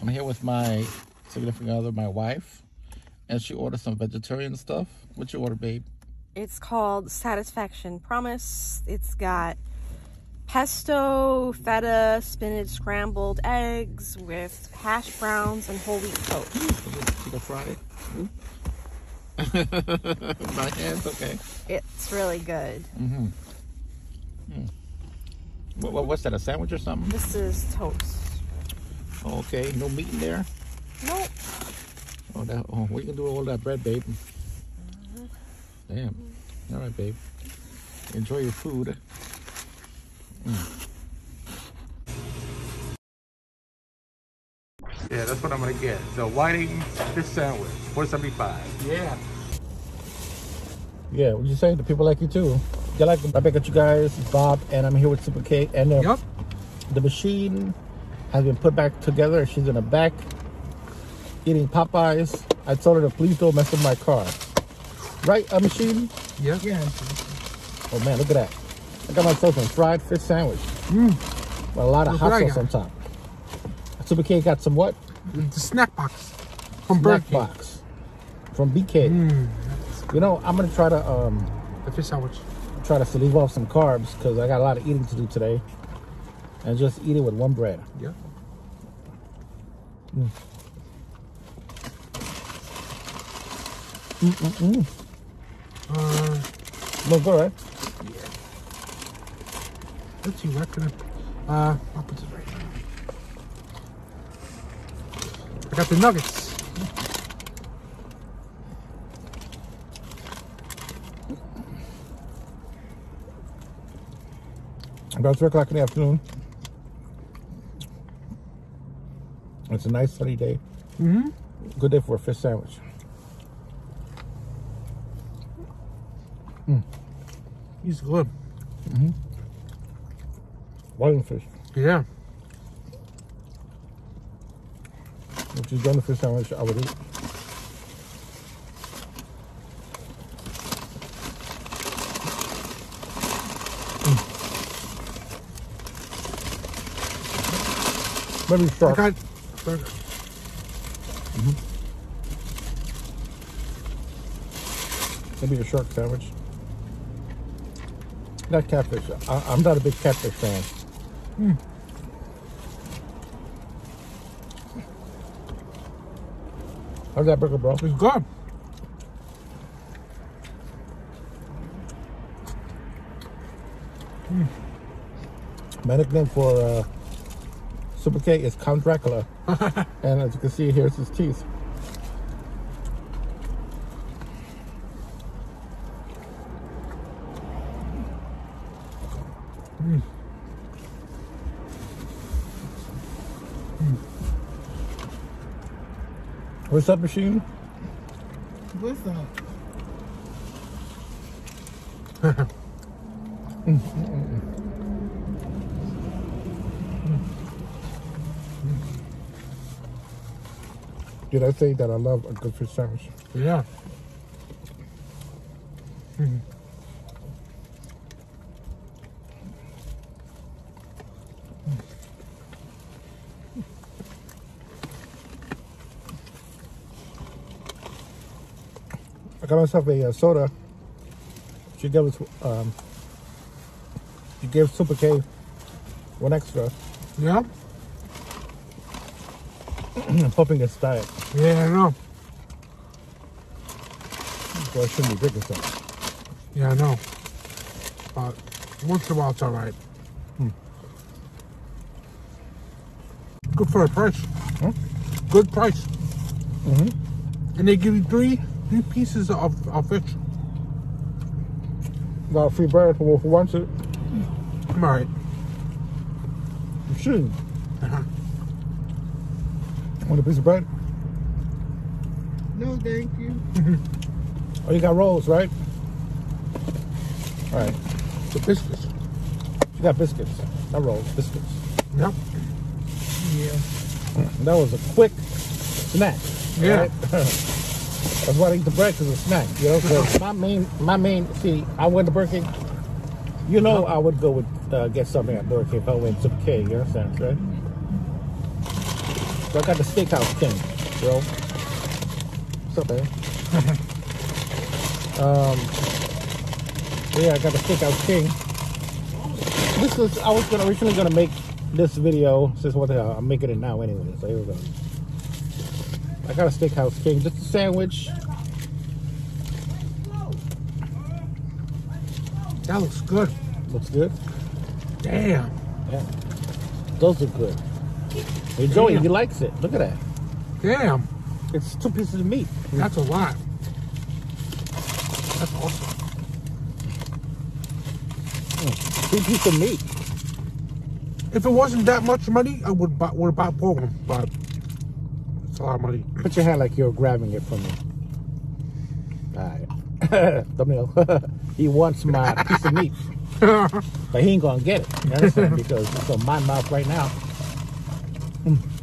I'm here with my significant other, my wife, and she ordered some vegetarian stuff. What you order, babe? It's called Satisfaction Promise. It's got pesto, feta, spinach, scrambled eggs with hash browns and whole wheat toast. Chicken fried. my hands, okay. It's really good. Mm-hmm. Mm. What, what, what's that? A sandwich or something? This is toast. Okay, no meat in there. Nope. Oh, that. Oh, we can do all that bread, babe? Damn. All right, babe. Enjoy your food. Mm. Yeah, that's what I'm gonna get. The Whiting fish sandwich, 475. Yeah. Yeah, what you say? The people like you too. They like I back at you guys, Bob, and I'm here with Super K. And uh, Yep. the machine has been put back together. She's in the back eating Popeyes. I told her to please don't mess with my car. Right, a machine? Yeah. Yeah. Oh man, look at that. I got myself a fried fish sandwich. Mm. With a lot of Look hot sauce on top. Super K got some what? The snack box from Burger Snack King. box from BK. Mm. You know, I'm gonna try to um The fish sandwich. try to leave off some carbs because I got a lot of eating to do today. And just eat it with one bread. Yeah. Mm-mm-mm. Uh, Look good, right? let's see. Where can I? Uh, I'll put this right here. I got the nuggets. About three o'clock in the afternoon. It's a nice sunny day. Mm-hmm. Good day for a fish sandwich. He's good. Mhm. Whiting fish. Yeah. If you've done the fish sandwich, I would eat. Mm. Maybe I shark. got burger. Maybe a shark sandwich. Not catfish. I, I'm not a big catfish fan. Hmm. How's that burger, bro? It's good. Hmm. My nickname for uh, Super K is Count Dracula. and as you can see, here's his teeth. Hmm. Hmm. What's up, machine? What's up? Did I say that I love a good fish sandwich? Yeah. I got myself a uh, soda. She gave us, um, she gave Super K one extra. Yeah. Pumping its diet. Yeah, I know. So I shouldn't be drinking something. Yeah, I know. But once in a while, it's all right. Good for a price. Huh? Good price. Mm-hmm. And they give you three three pieces of, of fish. Got a free bread for who wants it. I'm all right. You should. Uh-huh. Want a piece of bread? No, thank you. Oh, you got rolls, right? All right. The biscuits. You got biscuits. Not rolls, biscuits. Yep. Yeah. That was a quick snack. Yeah. right? That's why I eat the bread because it's a snack. You know. 'cause my main, my main. See, I went to Burger King. You know, I would go with uh, get something at Burger King if I went to K. You know understand, right? So I got the Steakhouse King, bro. What's up, man? um, yeah, I got the Steakhouse King. This is I was gonna originally gonna make this video since what the hell I'm making it now anyway. So here we go. I got a Steakhouse King, just a sandwich. That looks good. Looks good. Damn. Yeah, those are good. Hey Joey, Damn. he likes it. Look at that. Damn. It's two pieces of meat. That's a lot. That's awesome. Two pieces of meat. If it wasn't that much money, I would buy, would bought four of them, but it's a lot of money. Put your hand like you're grabbing it from me. Alright. Thumbnail. he wants my piece of meat, but he ain't gonna get it. You understand? because it's on my mouth right now. Mm.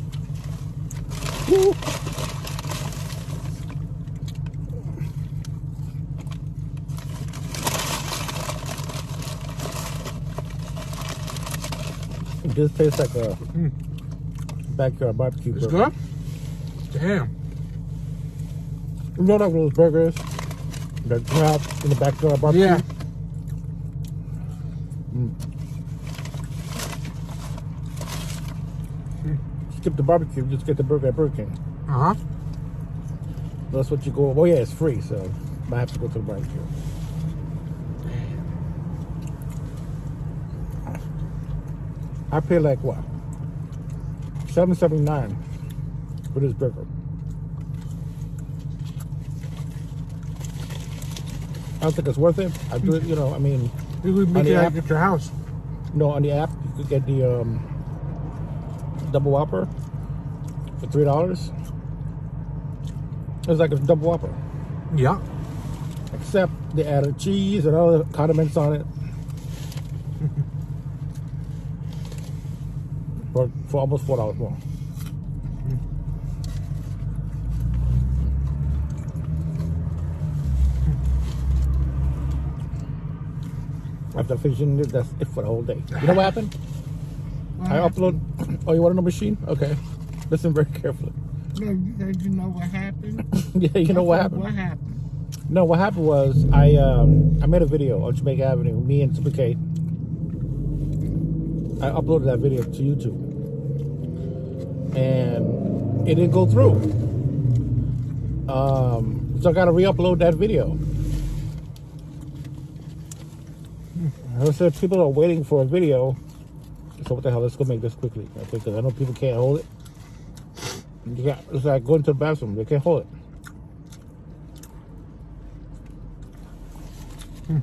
This tastes like a backyard barbecue. It's burger. good? Damn. You know like those burgers that grab in the backyard barbecue? Yeah. Skip the barbecue, just get the burger at Burger King. Uh huh. That's what you go. Oh yeah, it's free, so I have to go to the barbecue. I pay like what? Seven seventy nine for this burger. I don't think it's worth it. I do it, you know. I mean, You could make it at your house. no, on the app you could get the um, double whopper for three dollars. It's like a double whopper. Yeah. except they added cheese and other condiments on it. for, for almost four dollars more. After finishing it, that's it for the whole day. You know what happened? What I happened? upload. Oh, you want to know machine? Okay, listen very carefully. No, you know what happened. yeah, you know what happened? What happened? No, what happened was I um, I made a video on Jamaica Avenue, me and Super K. I uploaded that video to YouTube, and it didn't go through. Um, so I got to re-upload that video. I said people are waiting for a video. So what the hell? Let's go make this quickly, okay? Because I know people can't hold it. You got, it's like going to the bathroom; they can't hold it. Hmm.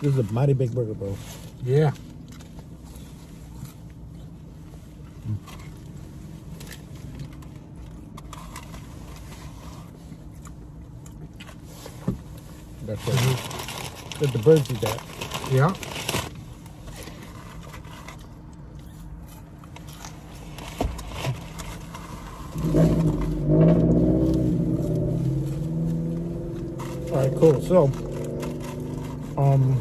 This is a mighty big burger, bro. Yeah. That's it. Let the birds eat that. Yeah. All right, cool. So, um,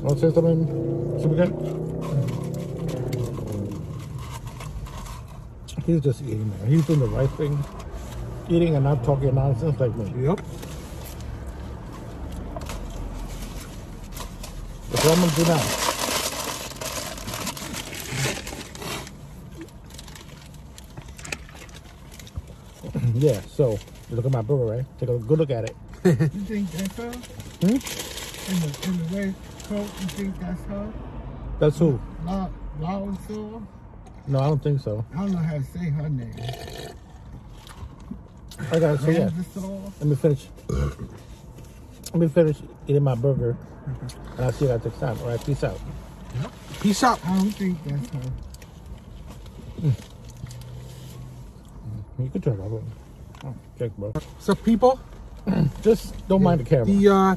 want to say something, Super Cat? He's just eating, man. He's doing the right thing, eating and not talking nonsense like me. Yep. That's what I'm do now. yeah. So, look at my burger, right? Take a good look at it. You think that's her? Hmm? In the, in the red coat, you think that's her? That's who? Law Saw? No, I don't think so. I don't know how to say her name. I got it. So yeah. Let me finish. Let me finish eating my burger, and I'll see you guys next time. All right, peace out. Peace out. I don't think that's her. You can turn it over. Check, bro. So people, Just don't mind the camera. the uh,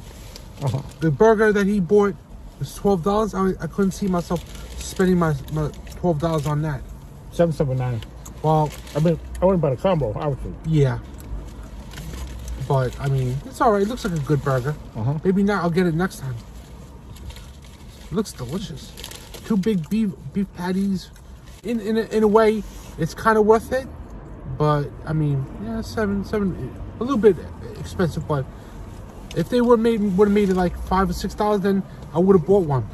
Uh-huh. the burger that he bought was twelve dollars. I, I couldn't see myself spending my, my twelve dollars on that. Seven seven nine. Well, I mean, I wouldn't buy the combo, obviously. yeah. But I mean, it's all right. It looks like a good burger. Uh-huh. Maybe not. I'll get it next time. It looks delicious. Two big beef beef patties in in a, in a way, it's kind of worth it. But I mean, yeah, seven seven, a little bit expensive. But if they were made would have made it like five or six dollars, then I would have bought one.